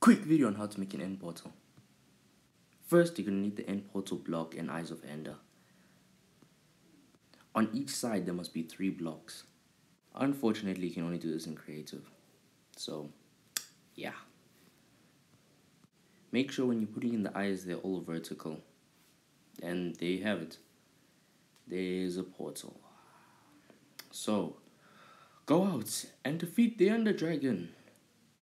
Quick video on how to make an end portal. First, you're going to need the end portal block and Eyes of Ender. On each side, there must be three blocks. Unfortunately, you can only do this in creative. So, yeah. Make sure when you're putting in the eyes, they're all vertical. And there you have it. There's a portal. So, go out and defeat the Ender Dragon.